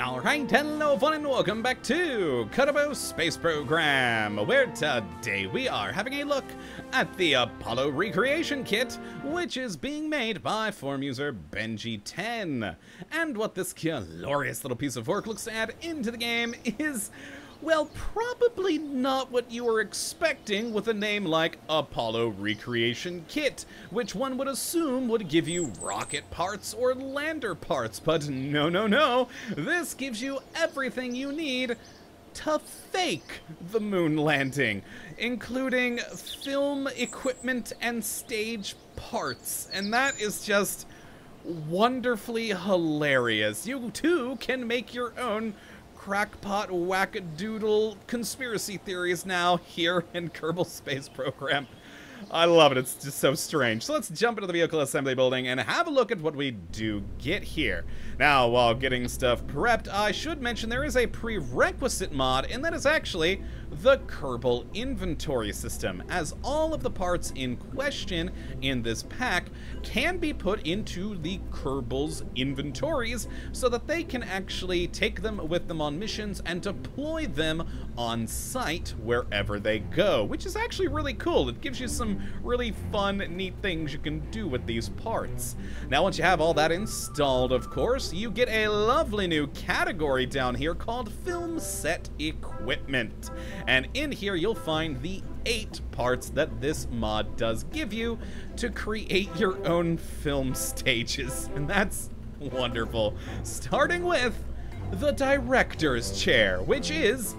Alright, hello everyone and welcome back to Kottabos Space Program, where today we are having a look at the Apollo Recreation Kit, which is being made by form user Benji10. And what this glorious little piece of work looks to add into the game is well, probably not what you were expecting with a name like Apollo Recreation Kit, which one would assume would give you rocket parts or lander parts, but no, no, no. This gives you everything you need to fake the moon landing, including film equipment and stage parts. And that is just wonderfully hilarious. You too can make your own crackpot wackadoodle conspiracy theories now here in Kerbal Space Program. I love it. It's just so strange. So let's jump into the vehicle assembly building and have a look at what we do get here. Now, while getting stuff prepped, I should mention there is a prerequisite mod, and that is actually the Kerbal inventory system, as all of the parts in question in this pack can be put into the Kerbal's inventories so that they can actually take them with them on missions and deploy them on site wherever they go, which is actually really cool. It gives you some really fun, neat things you can do with these parts. Now, once you have all that installed, of course, you get a lovely new category down here called Film Set Equipment. And in here, you'll find the eight parts that this mod does give you to create your own film stages. And that's wonderful. Starting with the director's chair, which is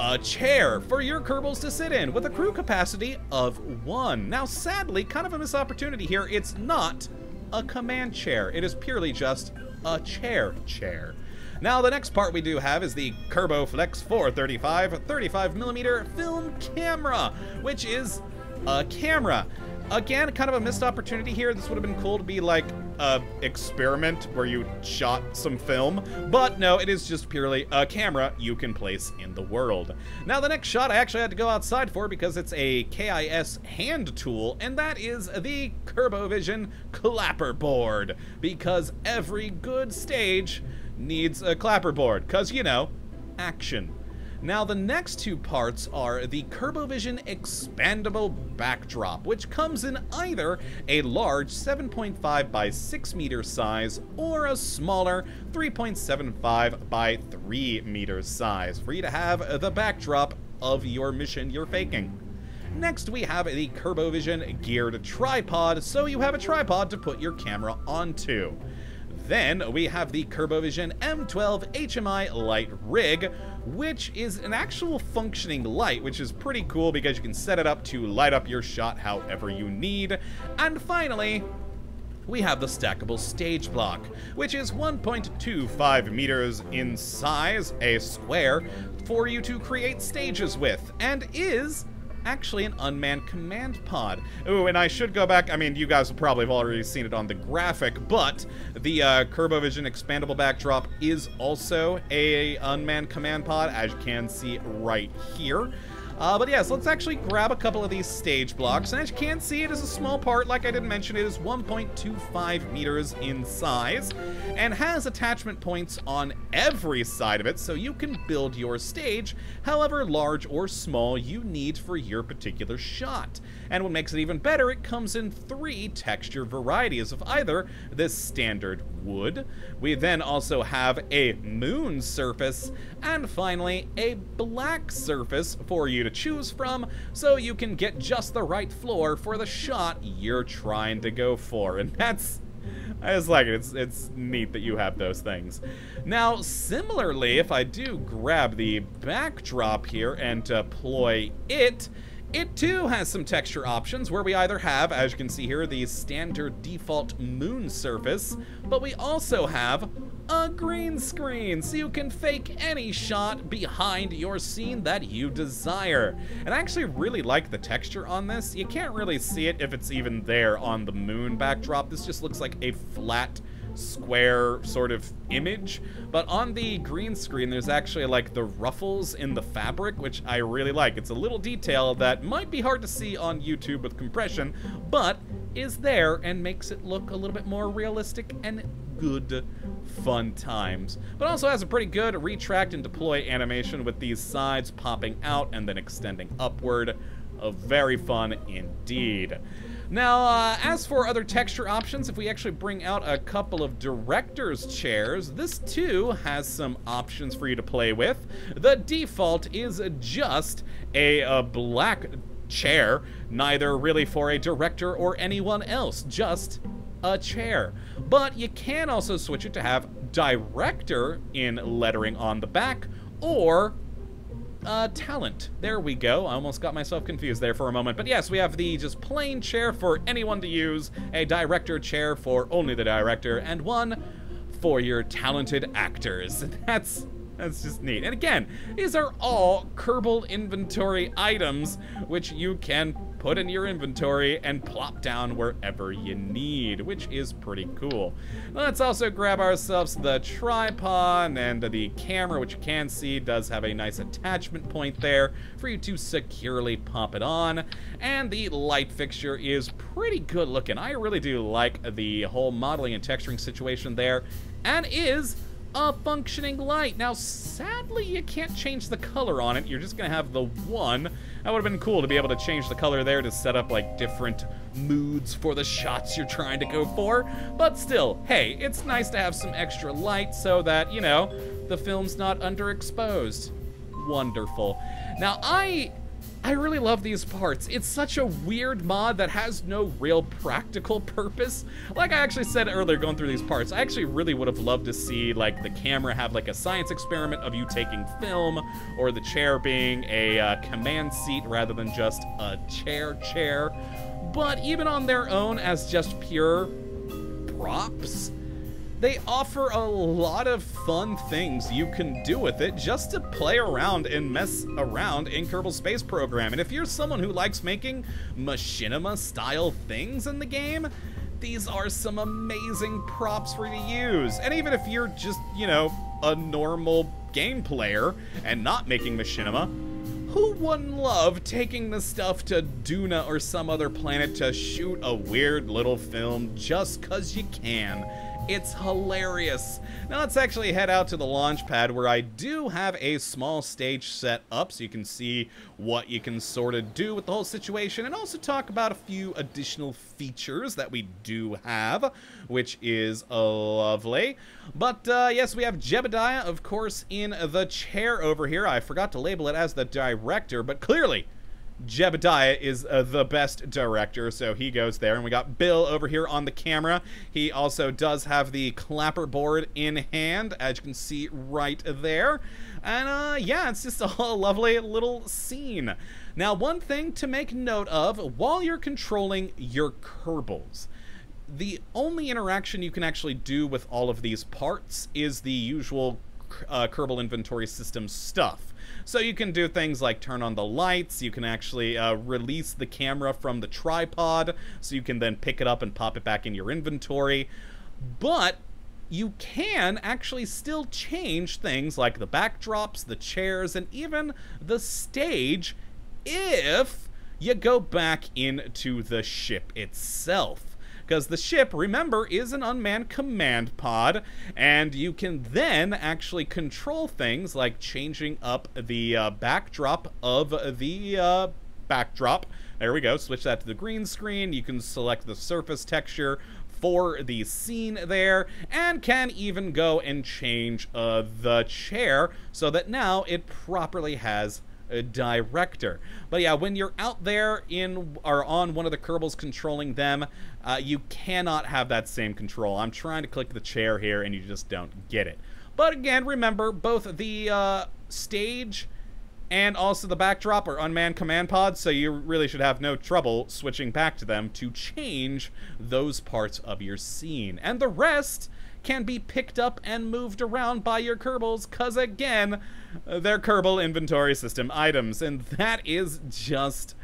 a chair for your Kerbals to sit in with a crew capacity of one. Now, sadly, kind of a missed opportunity here. It's not a command chair. It is purely just a chair chair. Now, the next part we do have is the Kerbo Flex 435 35mm film camera, which is a camera. Again, kind of a missed opportunity here. This would have been cool to be like a experiment where you shot some film, but no, it is just purely a camera you can place in the world. Now, the next shot I actually had to go outside for because it's a KIS hand tool, and that is the Kerbovision Clapper Board, because every good stage needs a clapper board, because, you know, action. Now, the next two parts are the Kerbovision Expandable Backdrop, which comes in either a large 7.5 by 6 meter size or a smaller 3.75 by 3 meter size for you to have the backdrop of your mission you're faking. Next, we have the Kerbovision Geared Tripod, so you have a tripod to put your camera onto. Then we have the Kerbovision M12 HMI light rig, which is an actual functioning light, which is pretty cool because you can set it up to light up your shot however you need. And finally, we have the stackable stage block, which is 1.25 meters in size, a square, for you to create stages with, and is actually an unmanned command pod. Ooh, and I should go back, I mean, you guys will probably have already seen it on the graphic, but the uh, Kerbovision expandable backdrop is also a unmanned command pod, as you can see right here. Uh, but yes, let's actually grab a couple of these stage blocks. And as you can see, it is a small part. Like I didn't mention, it is 1.25 meters in size and has attachment points on every side of it so you can build your stage however large or small you need for your particular shot. And what makes it even better, it comes in three texture varieties of either this standard wood, we then also have a moon surface, and finally a black surface for you to choose from so you can get just the right floor for the shot you're trying to go for. And that's I just like it. It's, it's neat that you have those things. Now, similarly, if I do grab the backdrop here and deploy it, it too has some texture options where we either have, as you can see here, the standard default moon surface, but we also have a green screen so you can fake any shot behind your scene that you desire. And I actually really like the texture on this. You can't really see it if it's even there on the moon backdrop. This just looks like a flat square sort of image. But on the green screen, there's actually like the ruffles in the fabric, which I really like. It's a little detail that might be hard to see on YouTube with compression, but is there and makes it look a little bit more realistic and good fun times. But also has a pretty good retract and deploy animation with these sides popping out and then extending upward. A very fun indeed. Now, uh, as for other texture options, if we actually bring out a couple of director's chairs, this too has some options for you to play with. The default is just a, a black chair, neither really for a director or anyone else, just a chair. But you can also switch it to have director in lettering on the back, or uh, talent. There we go. I almost got myself confused there for a moment. But yes, we have the just plain chair for anyone to use, a director chair for only the director, and one for your talented actors. That's that's just neat. And again, these are all Kerbal inventory items, which you can put in your inventory and plop down wherever you need, which is pretty cool. Let's also grab ourselves the tripod and the camera, which you can see does have a nice attachment point there for you to securely pop it on. And the light fixture is pretty good looking. I really do like the whole modeling and texturing situation there, and is a functioning light. Now, sadly, you can't change the color on it. You're just to have the one. That would have been cool to be able to change the color there to set up, like, different moods for the shots you're trying to go for. But still, hey, it's nice to have some extra light so that, you know, the film's not underexposed. Wonderful. Now, I I really love these parts. It's such a weird mod that has no real practical purpose. Like I actually said earlier going through these parts, I actually really would have loved to see like the camera have like a science experiment of you taking film or the chair being a uh, command seat rather than just a chair chair. But even on their own as just pure props, they offer a lot of fun things you can do with it just to play around and mess around in Kerbal Space Program. And if you're someone who likes making machinima style things in the game, these are some amazing props for you to use. And even if you're just, you know, a normal game player and not making machinima, who wouldn't love taking the stuff to Duna or some other planet to shoot a weird little film just cause you can? It's hilarious. Now let's actually head out to the launch pad where I do have a small stage set up so you can see what you can sort of do with the whole situation and also talk about a few additional features that we do have, which is lovely. But uh, yes, we have Jebediah, of course, in the chair over here. I forgot to label it as the director, but clearly Jebediah is uh, the best director, so he goes there. And we got Bill over here on the camera. He also does have the clapperboard in hand, as you can see right there. And uh, yeah, it's just a lovely little scene. Now, one thing to make note of while you're controlling your Kerbals, the only interaction you can actually do with all of these parts is the usual uh, Kerbal inventory system stuff. So you can do things like turn on the lights, you can actually uh, release the camera from the tripod, so you can then pick it up and pop it back in your inventory. But you can actually still change things like the backdrops, the chairs, and even the stage if you go back into the ship itself because the ship, remember, is an unmanned command pod, and you can then actually control things like changing up the uh, backdrop of the uh, backdrop. There we go. Switch that to the green screen. You can select the surface texture for the scene there, and can even go and change uh, the chair so that now it properly has director. But yeah, when you're out there in or on one of the Kerbals controlling them, uh, you cannot have that same control. I'm trying to click the chair here, and you just don't get it. But again, remember, both the uh, stage and also the backdrop are unmanned command pods, so you really should have no trouble switching back to them to change those parts of your scene. And the rest can be picked up and moved around by your Kerbals, because again, they're Kerbal inventory system items, and that is just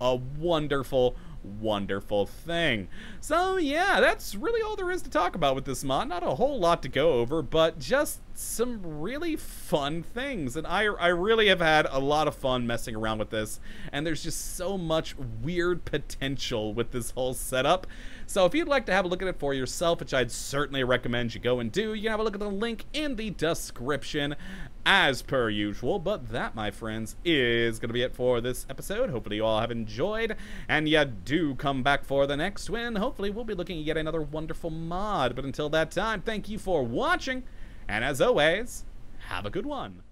a wonderful, wonderful thing. So yeah, that's really all there is to talk about with this mod. Not a whole lot to go over, but just some really fun things. And I, I really have had a lot of fun messing around with this. And there's just so much weird potential with this whole setup. So if you'd like to have a look at it for yourself, which I'd certainly recommend you go and do, you can have a look at the link in the description as per usual. But that, my friends, is going to be it for this episode. Hopefully you all have enjoyed, and you do come back for the next win. Hopefully we'll be looking at yet another wonderful mod. But until that time, thank you for watching, and as always, have a good one.